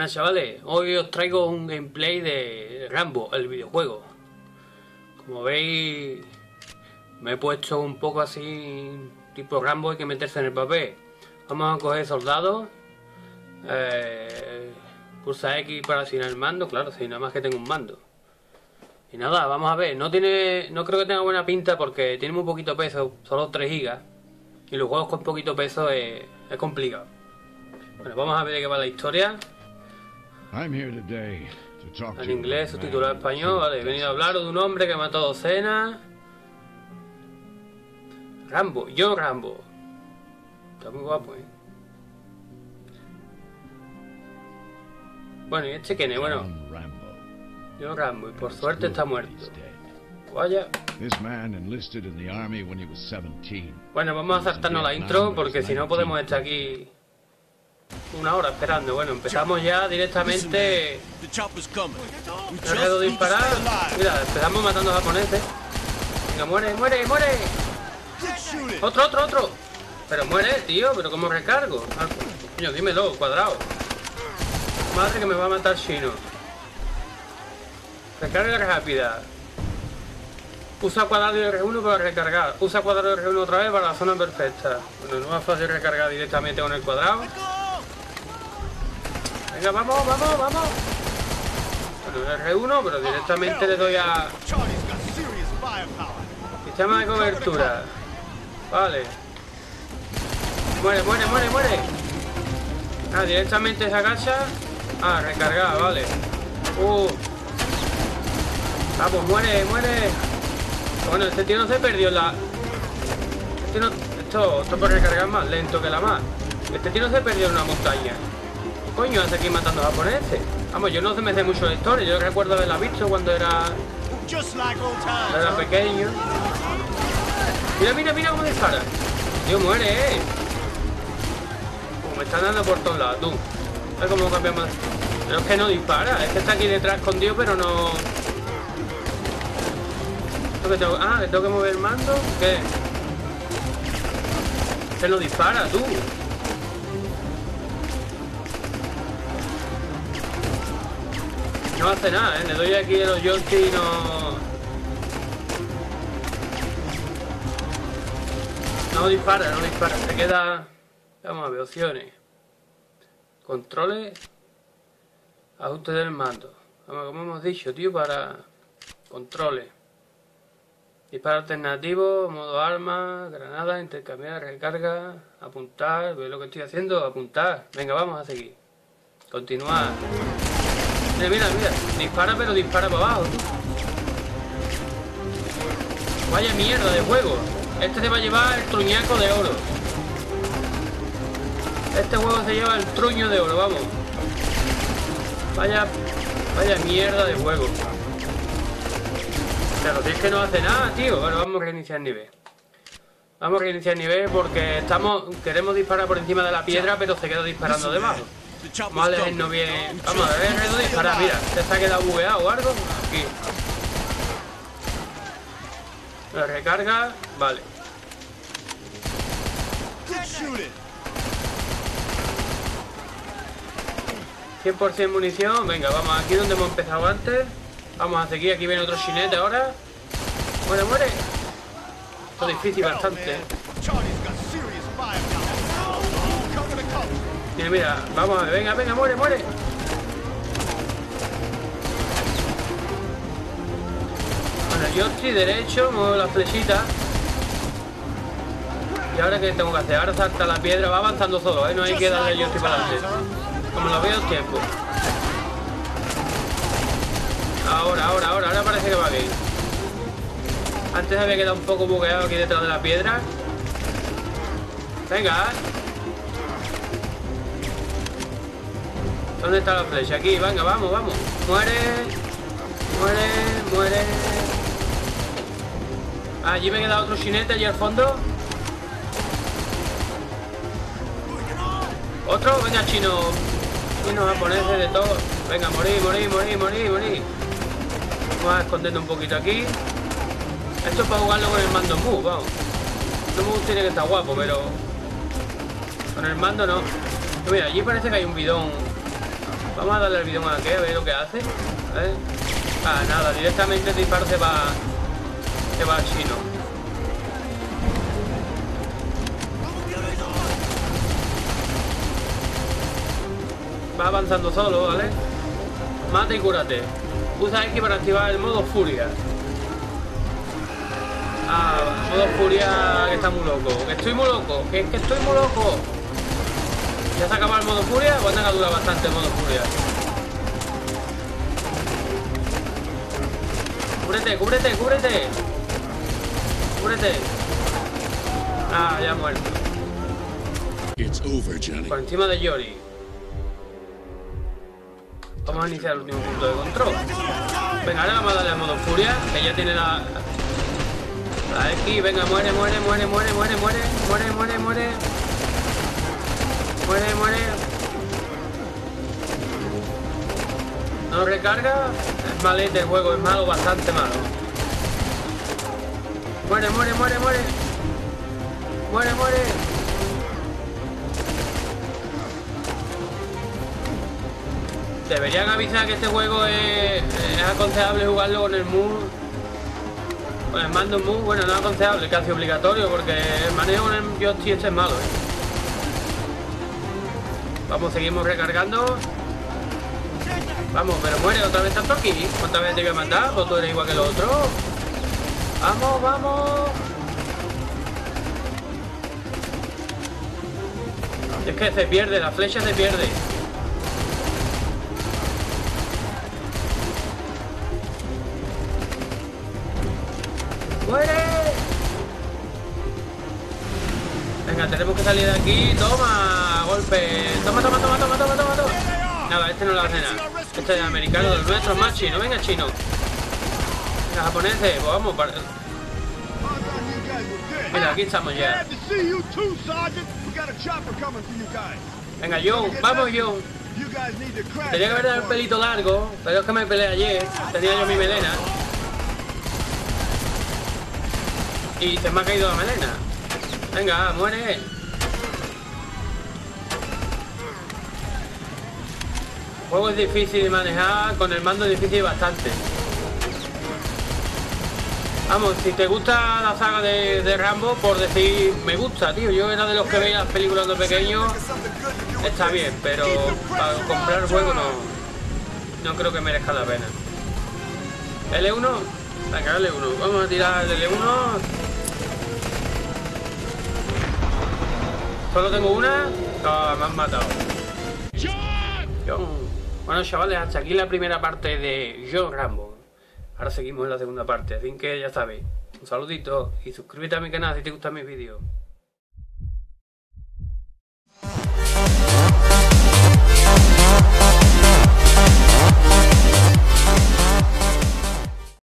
Buenas chavales, hoy os traigo un gameplay de Rambo, el videojuego. Como veis, me he puesto un poco así, tipo Rambo, hay que meterse en el papel. Vamos a coger soldados, eh, pulsa X para asignar el mando, claro, si nada más que tengo un mando. Y nada, vamos a ver, no tiene, no creo que tenga buena pinta porque tiene muy poquito peso, solo 3 gigas. Y los juegos con poquito peso es, es complicado. Bueno, vamos a ver de qué va la historia. En inglés, subtitulado español, vale. He venido a hablar de un hombre que mató docenas. Rambo, yo Rambo. Está muy guapo, eh. Bueno, ¿y este quién es? Bueno, John Rambo. yo Rambo, y por suerte está muerto. Vaya. This man enlisted in the army when he was 17. Bueno, vamos a saltarnos la intro porque si no podemos estar aquí una hora esperando. Bueno, empezamos ya directamente. No to disparar. Mira, empezamos matando japoneses. Venga, muere, muere, muere. Otro, otro, otro. Pero muere, tío, pero ¿cómo recargo? Ah, Coño, dímelo, cuadrado. Madre que me va a matar chino. Recarga rápida. Usa cuadrado y R1 para recargar. Usa cuadrado y R1 otra vez para la zona perfecta. Bueno, no es fácil recargar directamente con el cuadrado. Venga, vamos, vamos, vamos. Bueno, R1, pero directamente le doy a sistema de cobertura. Vale. Muere, muere, muere, muere. Ah, directamente se agacha. Ah, recargar, vale. Uh. Vamos, muere, muere. Bueno, este tío no se perdió la. Este no... Esto, esto por recargar más lento que la más. Este tío no se perdió en una montaña. ¿Qué coño hace aquí matando japoneses? Vamos, yo no se me sé mucho la historia. Yo recuerdo haberla visto cuando era, times. era pequeño. Mira, mira, mira cómo dispara. Tío, muere, eh. Me están dando por todos lados, tú. A ver cómo cambiamos. Pero es que no dispara, es que está aquí detrás escondido, pero no. ¿Esto que tengo? Ah, ¿le tengo que mover el mando? ¿Qué? Que no dispara, tú. No hace nada, ¿eh? Le doy aquí a los joystick y no... No dispara, no dispara. Se queda... Vamos a ver, opciones. Controles. Ajuste del mando. Vamos, como hemos dicho, tío, para... Controles. Disparo alternativo, modo arma, granada, intercambiar, recarga, apuntar, ¿ves lo que estoy haciendo? Apuntar. Venga, vamos a seguir. Continuar. Mira, mira, mira. Dispara, pero dispara para abajo. tú. Vaya mierda de juego. Este se va a llevar el truñaco de oro. Este juego se lleva el truño de oro, vamos. Vaya, vaya mierda de juego. Pero si es que no hace nada, tío. Bueno, vamos a reiniciar nivel. Vamos a reiniciar nivel porque estamos queremos disparar por encima de la piedra, pero se queda disparando debajo. Coming. leernos bien. We Vamos a ver, need to R2 stay dispara, alive. mira. ¿Se está quedado bugueado o algo? Aquí. La recarga, vale. Get shooting. 100% munición. Venga, vamos aquí donde hemos empezado antes. Vamos a seguir. Aquí viene otro chinete ahora. Muere, muere. Esto es difícil bastante. Mira. Vamos a ver. Venga, venga, muere, muere. Bueno, yo estoy derecho, muevo la flechita. ¿Y ahora qué tengo que hacer? Ahora salta la piedra, va avanzando solo, ¿eh? No hay que darle yo estoy para adelante. Como lo veo tiempo. Ahora, ahora, ahora, ahora parece que va bien. Antes había quedado un poco bugueado aquí detrás de la piedra. Venga. ¿Dónde está la flecha? Aquí, venga, vamos, vamos. Muere. Muere, muere. Ah, allí me queda otro chinete allí al fondo. Otro, venga chino. Chino japoneses de todo. Venga, morí, morí, morí, morí, morí. Vamos a escondernos un poquito aquí. Esto es para jugarlo con el mando Mu, vamos. No me gustaría que está guapo, pero. Con el mando no. Mira, allí parece que hay un bidón Vamos a darle el bidón a aquel, a ver lo que hace. A. Ah, nada, directamente disparo se va. Se va al chino. Va avanzando solo, ¿vale? Mata y cúrate. Usa X para activar el modo furia. Ah, modo furia que está muy loco. Que estoy muy loco. Que es que estoy muy loco. ¿Ya se acaba el modo furia? Pues nada, dura bastante el modo furia. Cúbrete, cúbrete, cúbrete. Cúbrete. Ah, ya ha muerto. It's over, Johnny. Por encima de Yori. Vamos a iniciar el último punto de control. Venga, ahora vamos a darle al modo furia, que ya tiene la... La X, venga, muere, muere, muere, muere, muere, muere, muere, muere. Muere, No recarga. Es malete el juego, es malo, bastante malo. Muere, muere, muere, muere. Muere, muere. Deberían avisar que este juego es, aconsejable jugarlo con el mood. Con el mando mood, bueno, no es aconsejable, casi obligatorio, porque el manejo con el joystick este es malo, ¿eh? Vamos, seguimos recargando. Vamos, pero muere otra vez tanto aquí. ¿Cuántas veces te voy a matar? Pues tú eres igual que el otro. Vamos, vamos. Es que se pierde, la flecha se pierde. ¡Muere! Venga, tenemos que salir de aquí. Toma, golpe. Toma, toma, toma, toma, toma, toma, toma. Nada, este no lo hace nada. Este es americano, del nuestro, más chino. Venga, chino. Venga, japoneses, pues vamos. para- Mira, aquí estamos ya. Venga, John, vamos, crash. Tenía que haber dado el pelito largo, pero es que me peleé ayer. Tenía yo mi melena. Y se me ha caído la melena. Venga, muere. Juego es difícil de manejar, con el mando es difícil bastante. Vamos, si te gusta la saga de, Rambo, por decir me gusta, tío. Yo era de los que veía las películas de pequeño. Está bien, pero para comprar el juego no, no creo que merezca la pena. L1, venga, L1, vamos a tirar el L1. Solo tengo una, no, me han matado. Bueno, chavales, hasta aquí la primera parte de John Rambo. Ahora seguimos en la segunda parte, así que ya sabéis. Un saludito y suscríbete a mi canal si te gustan mis vídeos.